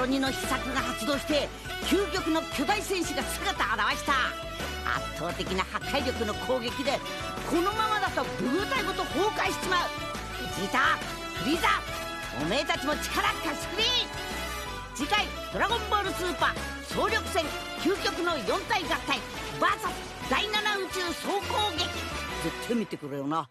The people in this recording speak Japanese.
ロニの秘策が発動して究極の巨大戦士が姿を現した。圧倒的な破壊力の攻撃でこのままだとブ分隊ごと崩壊しちまう。ベジータフリーザおめえたちも力貸してくれ。次回「ドラゴンボールスーパー総力戦究極の4体合体 VS 第7宇宙総攻撃。絶対見てくれよな。